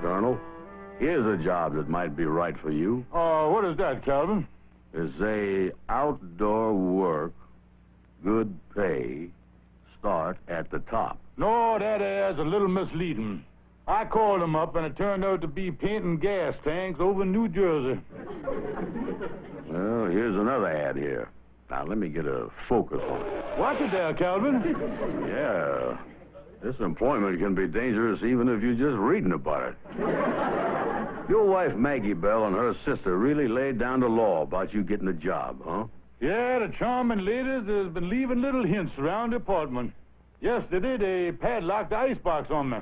Colonel. Here's a job that might be right for you. Oh, what is that, Calvin? It's a outdoor work, good pay, start at the top. No, that air's a little misleading. I called him up, and it turned out to be painting gas tanks over in New Jersey. Well, here's another ad here. Now, let me get a focus on it. Watch it there, Calvin. Yeah, this employment can be dangerous even if you're just reading about it. Your wife, Maggie Bell, and her sister really laid down the law about you getting a job, huh? Yeah, the charming ladies has been leaving little hints around the apartment. Yesterday, they padlocked the icebox on me.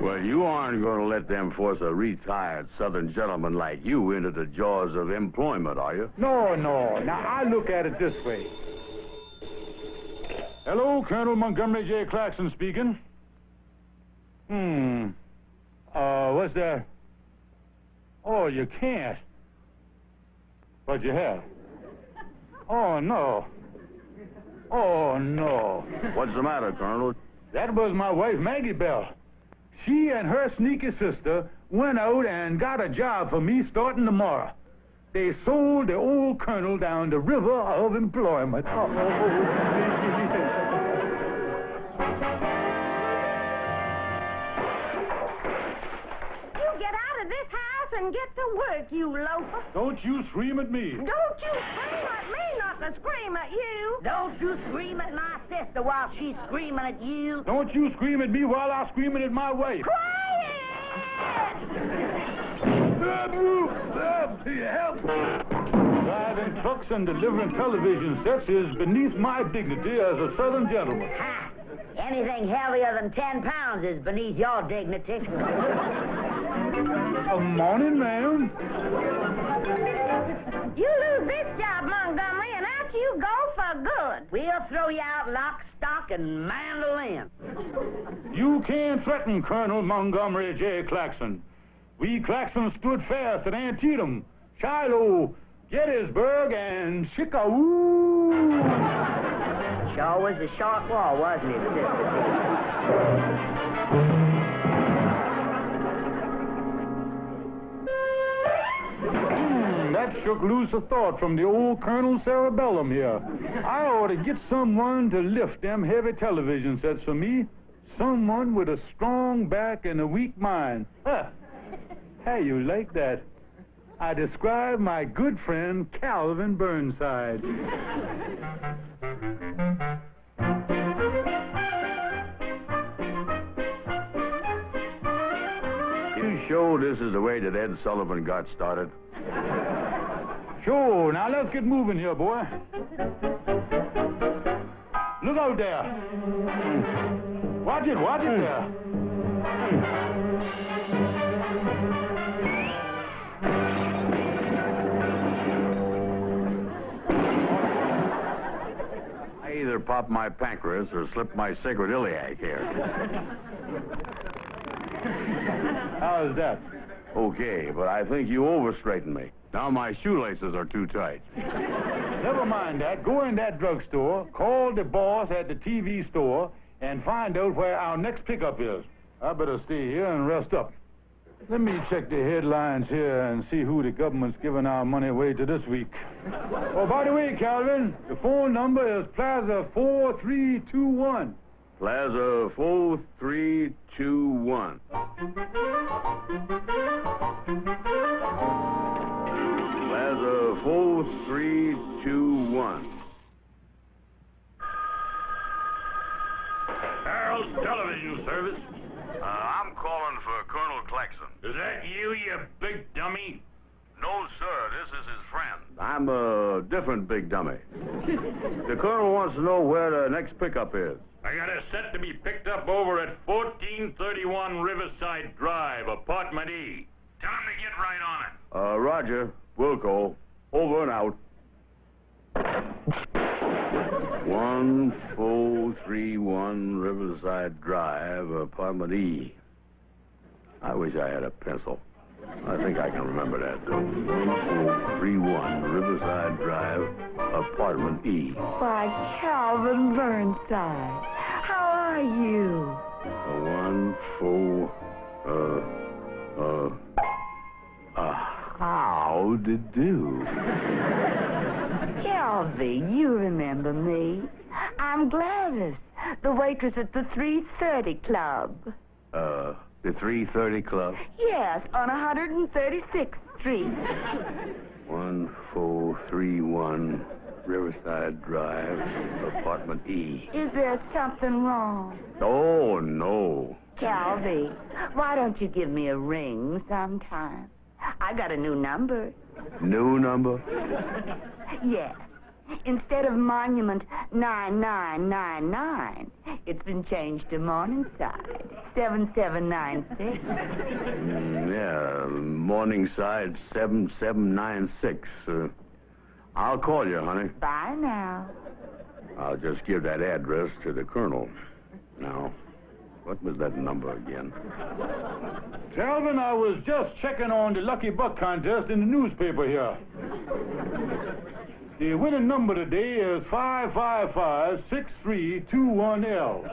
Well, you aren't going to let them force a retired Southern gentleman like you into the jaws of employment, are you? No, no. Now, I look at it this way. Hello, Colonel Montgomery J. Klaxon speaking. Hmm. Uh, what's that? Oh, you can't. But you have. Oh, no. Oh, no. What's the matter, Colonel? That was my wife, Maggie Bell. She and her sneaky sister went out and got a job for me starting tomorrow. They sold the old colonel down the river of employment. Oh. You get out of this house and get to work, you loafer. Don't you scream at me. Don't you scream at me not to scream at you. Don't you scream at my sister while she's screaming at you. Don't you scream at me while I'm screaming at my wife. Quiet! Driving trucks and delivering television sets is beneath my dignity as a Southern gentleman. Ha! Anything heavier than ten pounds is beneath your dignity. Good morning, ma'am. You lose this job, Montgomery, and out you go for good. We'll throw you out lock, stock, and mandolin. You can't threaten Colonel Montgomery J. Klaxon. We Klaxon stood fast at Antietam, Shiloh, Gettysburg, and Chicago. Sure was a short war, wasn't it, Sister Hmm, that shook loose a thought from the old Colonel Cerebellum here. I ought to get someone to lift them heavy television sets for me. Someone with a strong back and a weak mind. Huh. How you like that? I describe my good friend Calvin Burnside. You sure this is the way that Ed Sullivan got started? Sure, now let's get moving here, boy. Look out there. Watch it, watch it there. Either pop my pancreas or slip my sacred iliac here. How's that? Okay, but I think you overstraightened me. Now my shoelaces are too tight. Never mind that. Go in that drugstore, call the boss at the TV store, and find out where our next pickup is. I better stay here and rest up. Let me check the headlines here and see who the government's giving our money away to this week. Oh, by the way, Calvin, the phone number is Plaza 4321. Plaza 4321. Plaza 4321. Harold's Television Service. Uh, I'm calling for Colonel Klaxon. Is that you, you big dummy? No, sir. This is his friend. I'm a different big dummy. the colonel wants to know where the next pickup is. I got a set to be picked up over at 1431 Riverside Drive, Apartment E. Tell him to get right on it. Uh, Roger. Wilco. Over and out. One four three one Riverside Drive, Apartment E. I wish I had a pencil. I think I can remember that. One four three one Riverside Drive, Apartment E. Why, Calvin Burnside. How are you? One four uh Uh, uh, how did do? Calvin, you remember me. I'm Gladys, the waitress at the 330 Club. Uh, the 330 Club? Yes, on 136th Street. 1431 Riverside Drive, apartment E. Is there something wrong? Oh, no. Calvi, why don't you give me a ring sometime? I got a new number. New number? Yes. Instead of Monument 9999, it's been changed to Morningside 7796. Mm, yeah, Morningside 7796. Uh, I'll call you, honey. Bye now. I'll just give that address to the colonel. Now, what was that number again? Calvin, I was just checking on the Lucky Buck contest in the newspaper here. The winning number today is 555-6321L.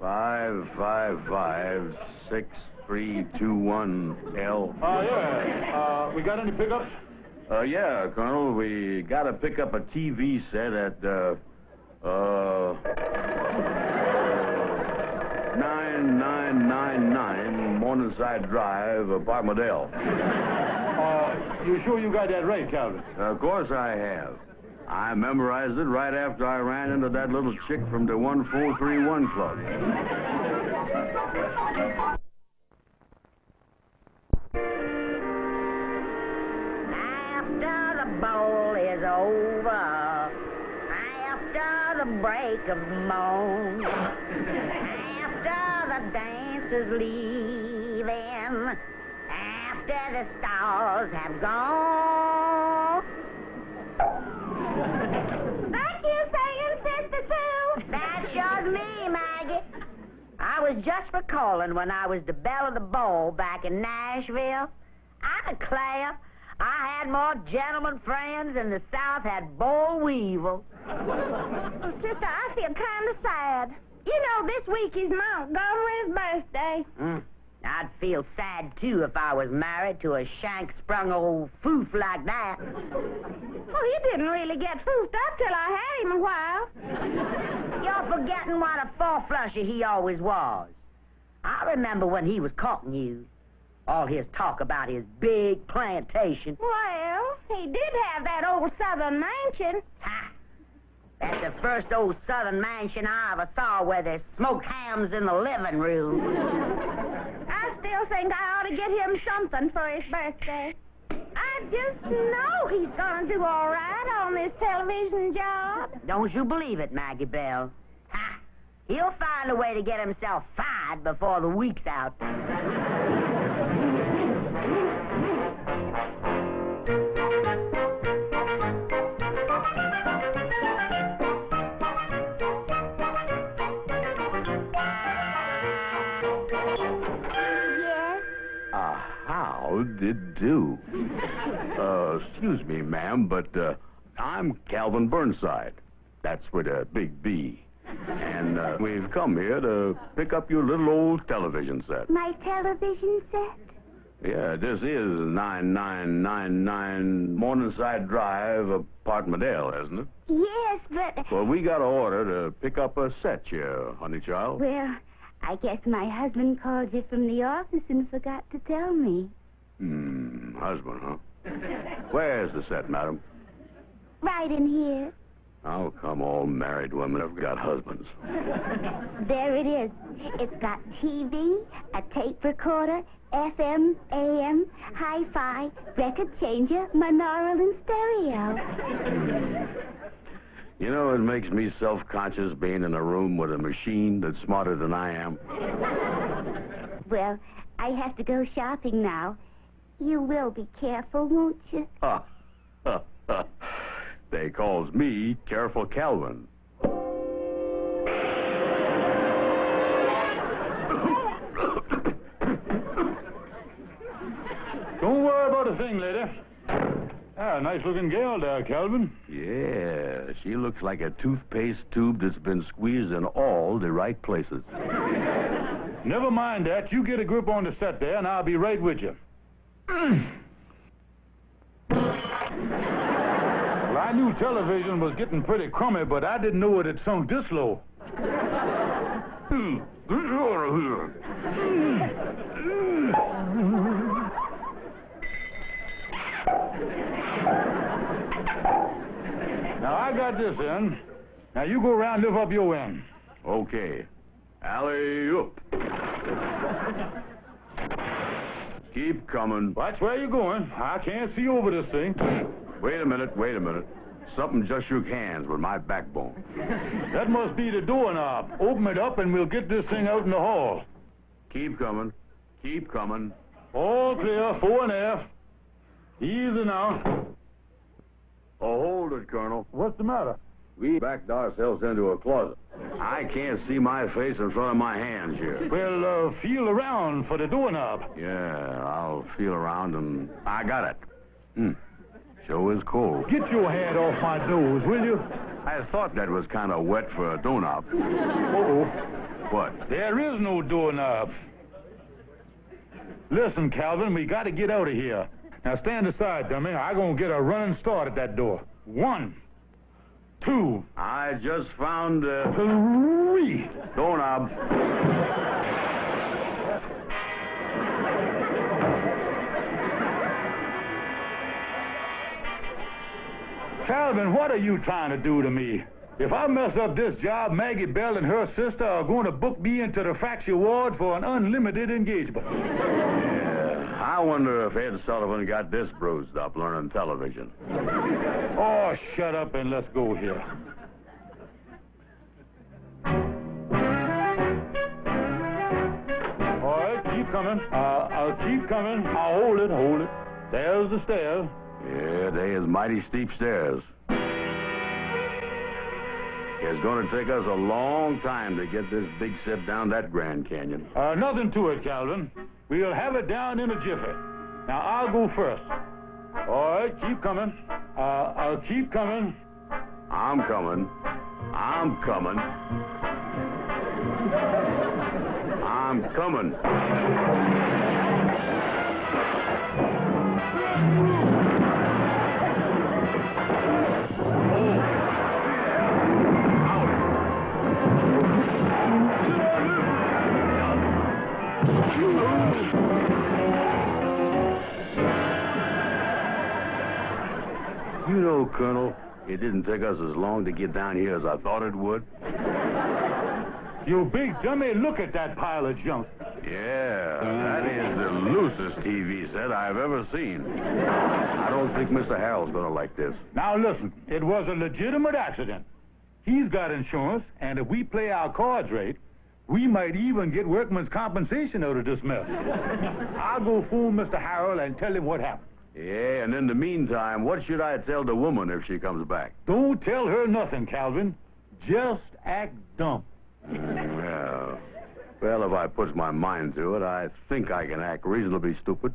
555-6321-L. Uh, yeah. Uh, we got any pickups? Uh, yeah, Colonel, we got to pick up a TV set at, uh, uh, 9999 Morningside Drive, apartment L. Uh, you sure you got that right, Calvin? Of course I have. I memorized it right after I ran into that little chick from the 1431 Club. After the bowl is over, after the break of moan, after the dancers leaving, after the stars have gone. That you saying, Sister Sue? That shows me, Maggie. I was just recalling when I was the belle of the ball back in Nashville. I declare, I had more gentlemen friends than the South had boll weevil. Oh, Sister, I feel kind of sad. You know, this week is Montgomery's birthday. Mm. I'd feel sad, too, if I was married to a shank-sprung old foof like that. Oh, he didn't really get foofed up till I had him a while. You're forgetting what a four-flusher he always was. I remember when he was courting you. All his talk about his big plantation. Well, he did have that old southern mansion. Ha! That's the first old southern mansion I ever saw where there's smoked hams in the living room. I still think I ought to get him something for his birthday. I just know he's gonna do all right on this television job. Don't you believe it, Maggie Bell? Ha! He'll find a way to get himself fired before the week's out. How did do? Uh, excuse me, ma'am, but, uh, I'm Calvin Burnside. That's with a big B. And, uh, we've come here to pick up your little old television set. My television set? Yeah, this is 9999 Morningside Drive, apartment L, isn't it? Yes, but... Well, we got an order to pick up a set here, honey child. Well, I guess my husband called you from the office and forgot to tell me. Hmm, husband, huh? Where's the set, madam? Right in here. How come all married women have got husbands? There it is. It's got TV, a tape recorder, FM, AM, hi-fi, record changer, monaural, and stereo. You know, it makes me self-conscious being in a room with a machine that's smarter than I am. Well, I have to go shopping now. You will be careful, won't you? Ha, ha, ha. They calls me Careful Calvin. Don't worry about a thing, lady. Ah, nice looking gal there, Calvin. Yeah, she looks like a toothpaste tube that's been squeezed in all the right places. Never mind that. You get a grip on the set there, and I'll be right with you. Well, I knew television was getting pretty crummy, but I didn't know it had sunk this low. Hmm, Get out of here. Now, I got this end. Now, you go around lift up your end. Okay. Alley oop. Keep coming. Watch where you're going. I can't see over this thing. Wait a minute, wait a minute. Something just shook hands with my backbone. That must be the doorknob. Open it up and we'll get this thing out in the hall. Keep coming. Keep coming. All clear, four and a half. Easy now. Oh, hold it, Colonel. What's the matter? We backed ourselves into a closet. I can't see my face in front of my hands here. Well, uh, feel around for the doorknob. Yeah, I'll feel around and I got it. Hmm. Sure is cold. Get your hand off my nose, will you? I thought that was kind of wet for a doorknob. Uh-oh. What? There is no doorknob. Listen, Calvin, we got to get out of here. Now stand aside, dummy. I'm going to get a running start at that door. One, two, I just found uh, three. doorknob. Calvin, what are you trying to do to me? If I mess up this job, Maggie Bell and her sister are going to book me into the fracture ward for an unlimited engagement. I wonder if Ed Sullivan got this bruised up learning television. Oh, shut up and let's go here. All right, keep coming. Uh, I'll keep coming. I'll hold it, hold it. There's the stairs. Yeah, they is mighty steep stairs. It's going to take us a long time to get this big set down that Grand Canyon. Uh, nothing to it, Calvin. We'll have it down in a jiffy. Now, I'll go first. All right, keep coming. Uh, I'll keep coming. I'm coming. I'm coming. I'm coming. You know, Colonel, it didn't take us as long to get down here as I thought it would. You big dummy, look at that pile of junk. Yeah, that is the loosest TV set I've ever seen. I don't think Mr. Harold's gonna like this. Now, listen, it was a legitimate accident. He's got insurance, and if we play our cards right, we might even get workman's compensation out of this mess. I'll go fool Mr. Harold and tell him what happened. Yeah, and in the meantime, what should I tell the woman if she comes back? Don't tell her nothing, Calvin. Just act dumb. Mm, yeah. Well, if I puts my mind to it, I think I can act reasonably stupid.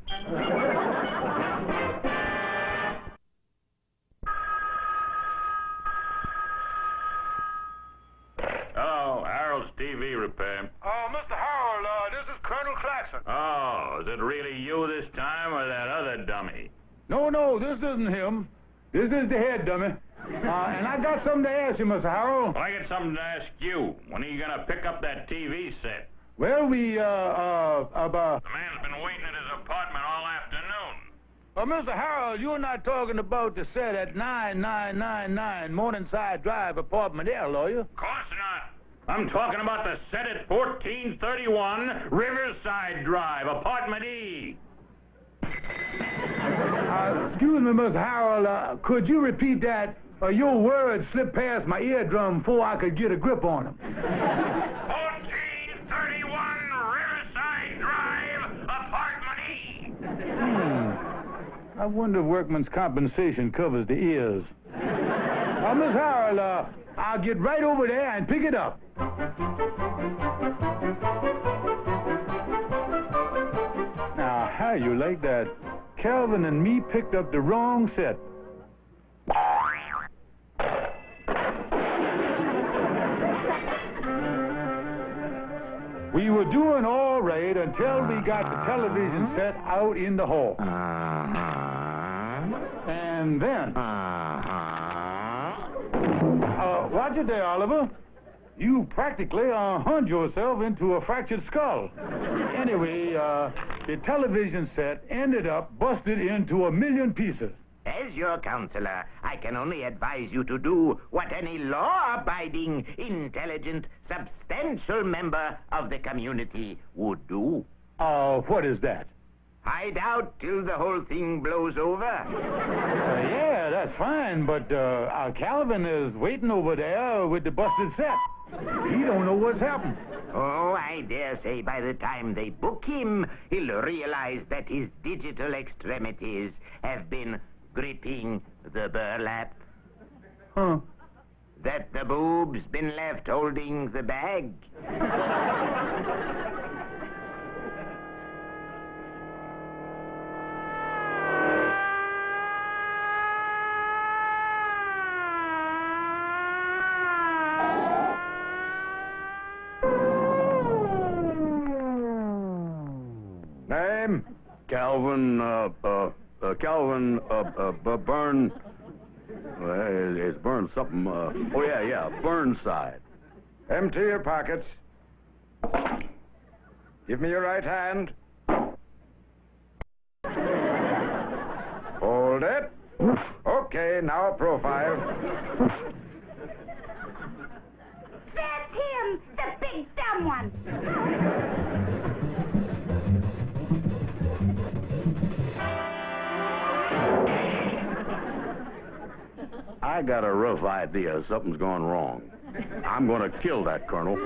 TV repair. Oh, Mr. Harold, uh, this is Colonel Klaxon. Oh, is it really you this time or that other dummy? No, no, this isn't him. This is the head dummy. Uh, and I got something to ask you, Mr. Harold. Well, I got something to ask you. When are you going to pick up that TV set? Well, we, uh, uh, about... The man's been waiting at his apartment all afternoon. Well, Mr. Harold, you're not talking about the set at 9999 Morningside Drive, apartment are you? Of course not. I'm talking about the set at 1431 Riverside Drive, apartment E. Uh, excuse me, Mr. Harold, uh, could you repeat that? Uh, your words slipped past my eardrum before I could get a grip on them. 1431 Riverside Drive, apartment E. I wonder if workman's compensation covers the ears. Uh, Miss Harold, uh, I'll get right over there and pick it up. Now, how you like that? Calvin and me picked up the wrong set. We were doing all right until we got the television set out in the hall. Uh-huh. And then, Uh-huh. It there, Oliver. You practically uh, hung yourself into a fractured skull. Anyway, uh, the television set ended up busted into a million pieces. As your counselor, I can only advise you to do what any law-abiding, intelligent, substantial member of the community would do. Uh, what is that? Hide out till the whole thing blows over. Uh, yeah, that's fine, but uh, uh, Calvin is waiting over there with the busted set. He don't know what's happened. Oh, I dare say by the time they book him, he'll realize that his digital extremities have been gripping the burlap, Huh? that the boob's been left holding the bag. Calvin, uh, uh, uh Calvin, uh, uh, B- Burn. Well, it's Burn something, uh, oh yeah, yeah, Burnside. Empty your pockets. Give me your right hand. Hold it. Okay, now a profile. That's him, the big dumb one. I got a rough idea something's gone wrong. I'm gonna kill that colonel.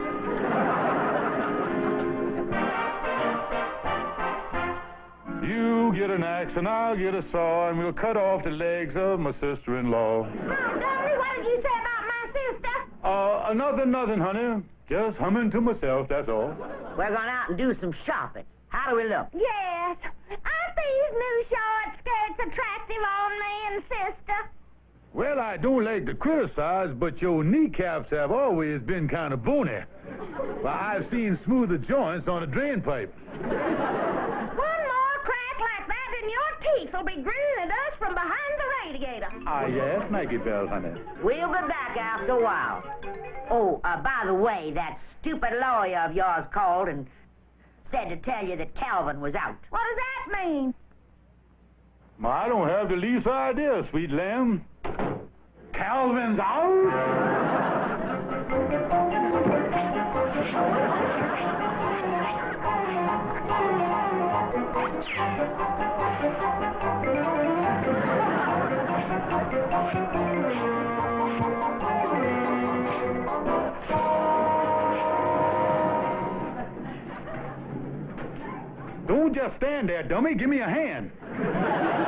You get an axe and I'll get a saw, and we'll cut off the legs of my sister-in-law. Mom, Montgomery, what did you say about my sister? Uh, nothing, nothing, honey. Just humming to myself, that's all. We're going out and do some shopping. How do we look? Yes. Aren't these new short skirts attractive on me and sister? Well, I don't like to criticize, but your kneecaps have always been kind of bony. Well, I've seen smoother joints on a drain pipe. One more crack like that and your teeth will be grinning at us from behind the radiator. Ah, yes, Maggie Bell, honey. We'll be back after a while. Oh, uh, by the way, that stupid lawyer of yours called and said to tell you that Calvin was out. What does that mean? I don't have the least idea, sweet lamb. Calvin's out? Don't just stand there, dummy. Give me a hand.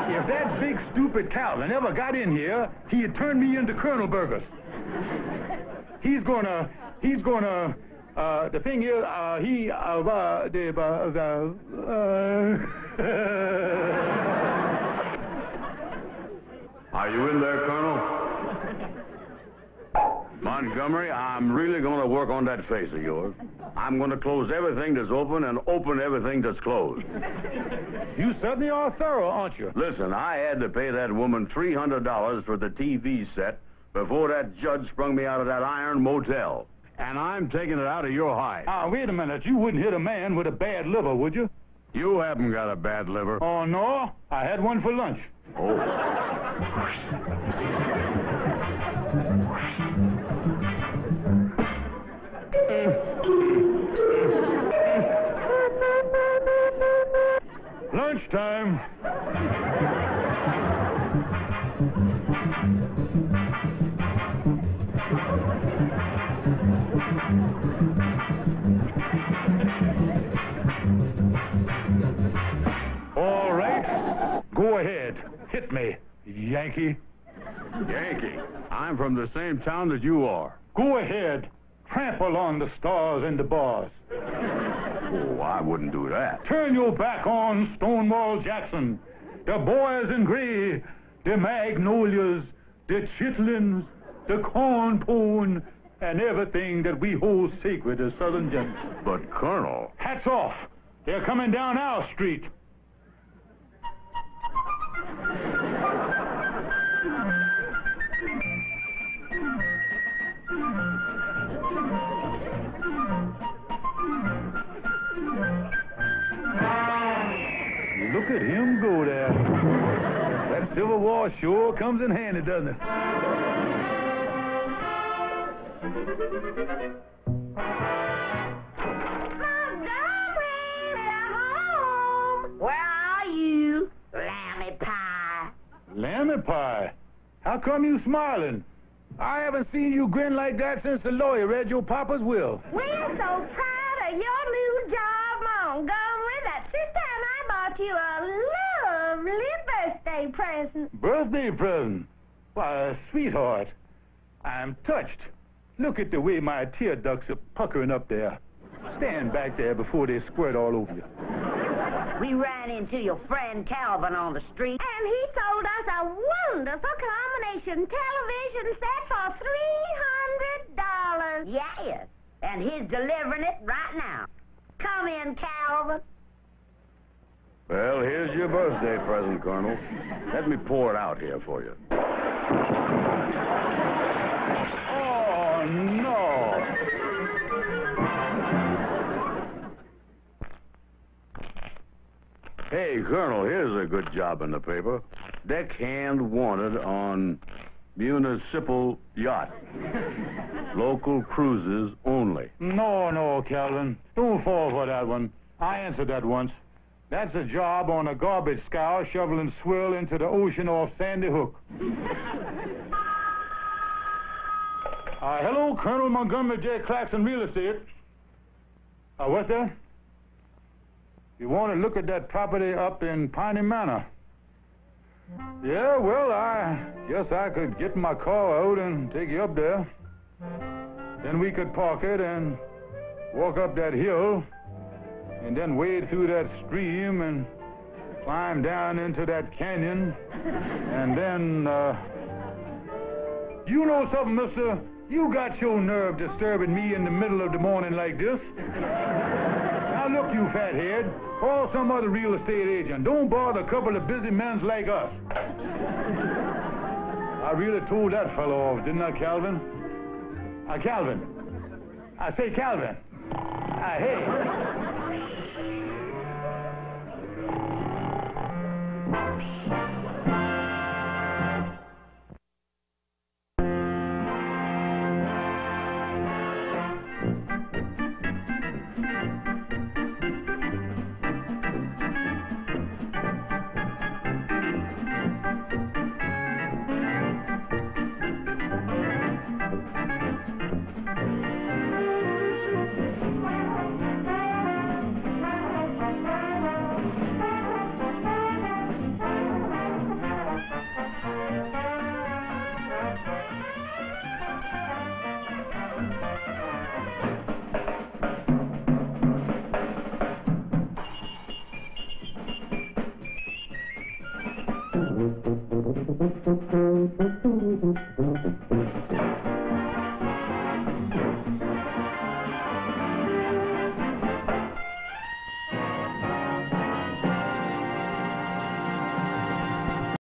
If that big stupid Calvin ever got in here, he'd turn me into Colonel Burgers. He's gonna, he's gonna, uh, the thing is, uh, he, uh, uh, the, uh, the, uh, Are you in there, Colonel? Montgomery, I'm really going to work on that face of yours. I'm going to close everything that's open and open everything that's closed. you certainly are thorough, aren't you? Listen, I had to pay that woman $300 for the TV set before that judge sprung me out of that iron motel. And I'm taking it out of your hide. Ah, wait a minute. You wouldn't hit a man with a bad liver, would you? You haven't got a bad liver. Oh, no? I had one for lunch. Oh. Lunchtime. All right. Go ahead. Hit me, Yankee. Yankee, I'm from the same town that you are. Go ahead. Trample on the stars and the bars. Oh, I wouldn't do that. Turn your back on Stonewall Jackson, the boys in gray, the magnolias, the chitlins, the corn pone, and everything that we hold sacred as Southern gentlemen. But, Colonel, Hats off. They're coming down our street. Civil War sure comes in handy, doesn't it? Where are you, lammy pie? Lammy pie. How come you smiling? I haven't seen you grin like that since the lawyer read your papa's will. We're so proud of your new job, Montgomery, that sister and I bought you a birthday present. Birthday present? Why, sweetheart, I'm touched. Look at the way my tear ducts are puckering up there. Stand back there before they squirt all over you. We ran into your friend Calvin on the street. And he sold us a wonderful combination television set for $300. Yes, and he's delivering it right now. Come in, Calvin. Well, here's your birthday present, Colonel. Let me pour it out here for you. Oh, no. Hey, Colonel, here's a good job in the paper. Deckhand wanted on municipal yacht. Local cruises only. No, no, Calvin. Don't fall for that one. I answered that once. That's a job on a garbage scour shoveling swill into the ocean off Sandy Hook. Uh, hello, Colonel Montgomery J. Klaxon Real Estate. Uh, what's that? You want to look at that property up in Piney Manor? Yeah, well, I guess I could get my car out and take you up there. Then we could park it and walk up that hill and then wade through that stream and climb down into that canyon and then, uh... You know something, mister? You got your nerve disturbing me in the middle of the morning like this. Now look, you fathead. Call some other real estate agent. Don't bother a couple of busy men like us. I really told that fellow off, didn't I, Calvin? Uh, Calvin. I say, Calvin. Uh, hey.